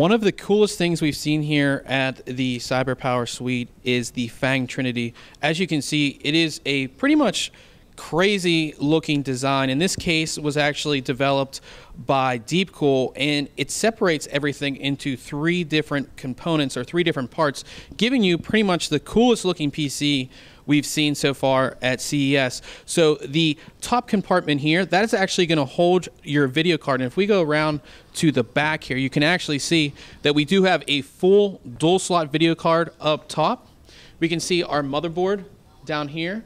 One of the coolest things we've seen here at the CyberPower Suite is the Fang Trinity. As you can see, it is a pretty much crazy looking design. In this case was actually developed by Deepcool and it separates everything into three different components or three different parts, giving you pretty much the coolest looking PC we've seen so far at CES. So the top compartment here, that is actually going to hold your video card. And if we go around to the back here, you can actually see that we do have a full dual slot video card up top. We can see our motherboard down here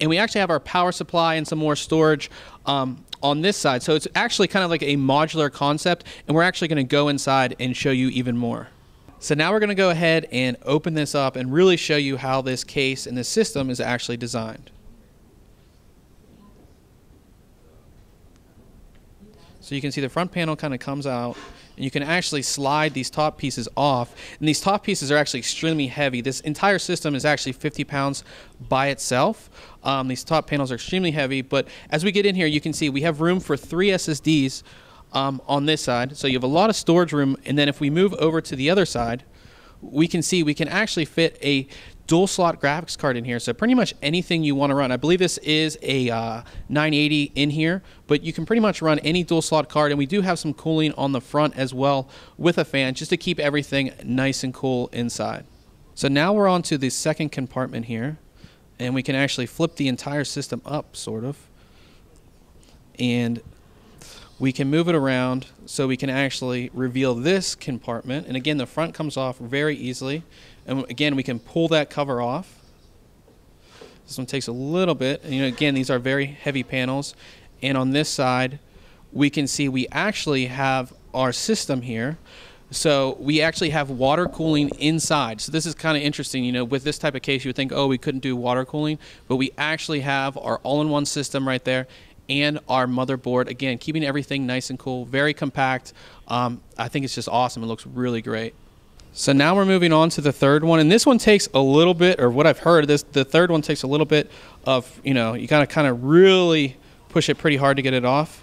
and we actually have our power supply and some more storage um, on this side. So it's actually kind of like a modular concept, and we're actually going to go inside and show you even more. So now we're going to go ahead and open this up and really show you how this case and this system is actually designed. So you can see the front panel kind of comes out and you can actually slide these top pieces off. And these top pieces are actually extremely heavy. This entire system is actually 50 pounds by itself. Um, these top panels are extremely heavy, but as we get in here, you can see we have room for three SSDs um, on this side. So you have a lot of storage room. And then if we move over to the other side, we can see we can actually fit a dual slot graphics card in here. So pretty much anything you want to run. I believe this is a uh, 980 in here, but you can pretty much run any dual slot card. And we do have some cooling on the front as well with a fan just to keep everything nice and cool inside. So now we're on to the second compartment here. And we can actually flip the entire system up, sort of. And we can move it around so we can actually reveal this compartment. And again, the front comes off very easily. And again, we can pull that cover off. This one takes a little bit. And, you know, again, these are very heavy panels. And on this side, we can see we actually have our system here. So we actually have water cooling inside. So this is kind of interesting. You know, with this type of case, you would think, oh, we couldn't do water cooling, but we actually have our all-in-one system right there and our motherboard. Again, keeping everything nice and cool, very compact. Um, I think it's just awesome. It looks really great. So now we're moving on to the third one, and this one takes a little bit, or what I've heard, this the third one takes a little bit of, you know, you gotta kind of really push it pretty hard to get it off.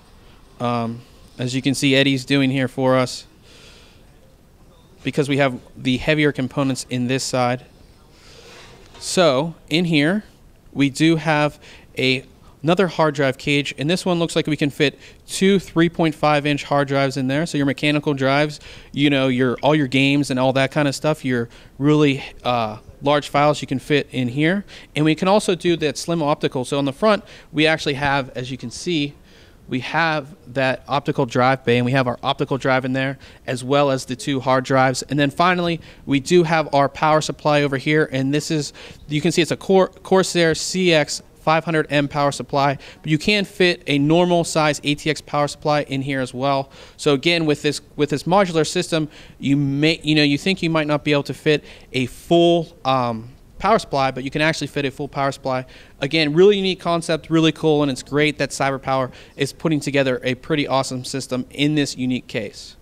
Um, as you can see, Eddie's doing here for us because we have the heavier components in this side. So in here, we do have a another hard drive cage and this one looks like we can fit two 3.5 inch hard drives in there. So your mechanical drives you know your all your games and all that kind of stuff your really uh, large files you can fit in here. And we can also do that slim optical. So on the front we actually have as you can see we have that optical drive bay and we have our optical drive in there as well as the two hard drives. And then finally we do have our power supply over here and this is you can see it's a Cor Corsair CX 500M power supply, but you can fit a normal size ATX power supply in here as well. So again, with this with this modular system, you may you know you think you might not be able to fit a full um, power supply, but you can actually fit a full power supply. Again, really unique concept, really cool, and it's great that CyberPower is putting together a pretty awesome system in this unique case.